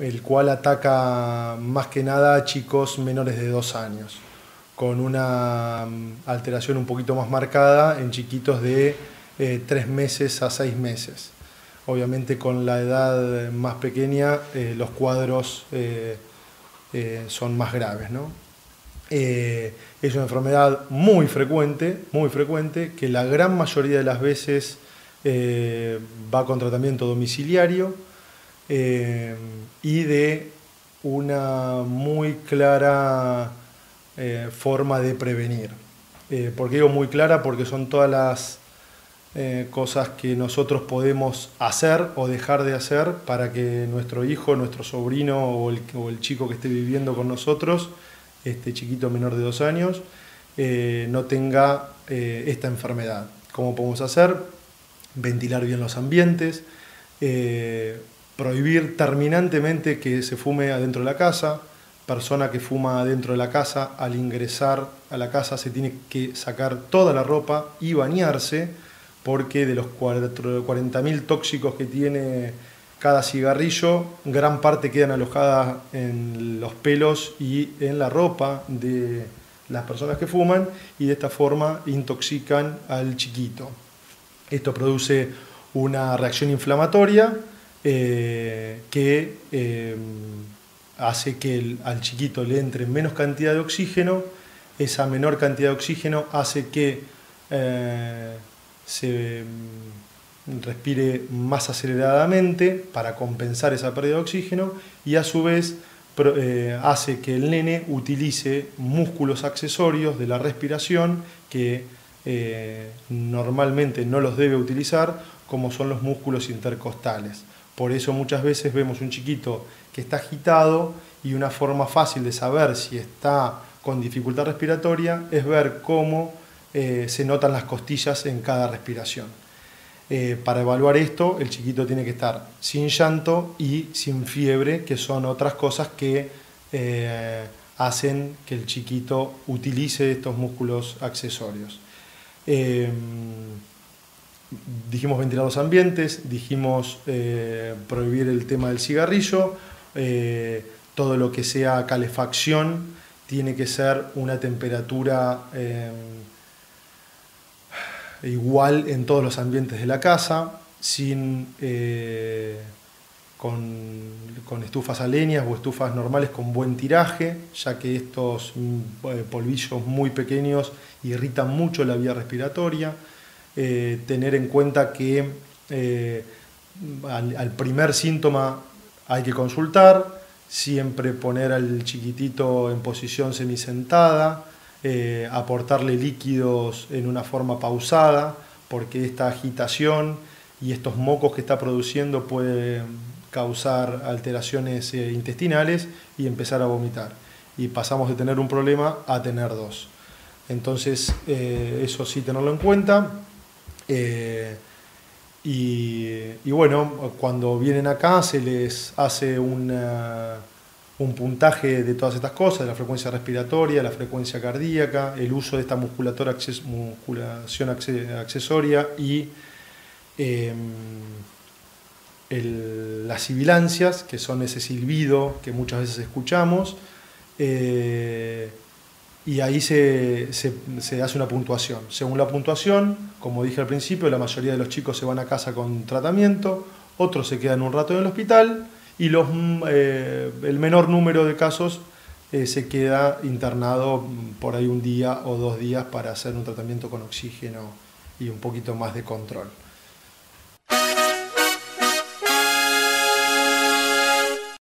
el cual ataca más que nada a chicos menores de dos años, con una mm, alteración un poquito más marcada en chiquitos de eh, tres meses a seis meses. Obviamente con la edad más pequeña eh, los cuadros eh, son más graves. es una enfermedad muy frecuente, muy frecuente, que la gran mayoría de las veces va con tratamiento domiciliario, eh, y de una muy clara eh, forma de prevenir. Eh, ¿Por qué digo muy clara? Porque son todas las cosas que nosotros podemos hacer o dejar de hacer para que nuestro hijo, nuestro sobrino o el chico que esté viviendo con nosotros, este chiquito menor de dos años, no tenga esta enfermedad. ¿Cómo podemos hacer? Ventilar bien los ambientes, prohibir terminantemente que se fume adentro de la casa. Persona que fuma adentro de la casa, al ingresar a la casa se tiene que sacar toda la ropa y bañarse, porque de los 40.000 tóxicos que tiene cada cigarrillo, gran parte quedan alojadas en los pelos y en la ropa de las personas que fuman y de esta forma intoxican al chiquito. Esto produce una reacción inflamatoria eh, que eh, hace que al chiquito le entre menos cantidad de oxígeno, esa menor cantidad de oxígeno hace que eh, se mm, respire más aceleradamente para compensar esa pérdida de oxígeno y a su vez hace que el nene utilice músculos accesorios de la respiración que normalmente no los debe utilizar, como son los músculos intercostales. Por eso muchas veces vemos un chiquito que está agitado y una forma fácil de saber si está con dificultad respiratoria es ver cómo eh, se notan las costillas en cada respiración. Eh, para evaluar esto, el chiquito tiene que estar sin llanto y sin fiebre, que son otras cosas que eh, hacen que el chiquito utilice estos músculos accesorios dijimos ventilar los ambientes, dijimos eh, prohibir el tema del cigarrillo, eh, todo lo que sea calefacción tiene que ser una temperatura eh, igual en todos los ambientes de la casa, sin, con, con, estufas a o estufas normales con buen tiraje, ya que estos polvillos muy pequeños irritan mucho la vía respiratoria. Eh, tener en cuenta que eh, al, primer síntoma hay que consultar, siempre poner al chiquitito en posición semisentada, eh, aportarle líquidos en una forma pausada, porque esta agitación y estos mocos que está produciendo pueden causar alteraciones intestinales y empezar a vomitar. Y pasamos de tener un problema a tener dos. Entonces, eso sí tenerlo en cuenta. Eh, y, bueno, cuando vienen acá se les hace un puntaje de todas estas cosas, de la frecuencia respiratoria, la frecuencia cardíaca, el uso de esta musculatura, musculación accesoria y em, las sibilancias, que son ese silbido que muchas veces escuchamos. Eh, y ahí se, hace una puntuación. Según la puntuación, como dije al principio, la mayoría de los chicos se van a casa con tratamiento, otros se quedan un rato en el hospital y los, mm, eh, el menor número de casos eh, se queda internado mm, por ahí un día o dos días para hacer un tratamiento con oxígeno y un poquito más de control.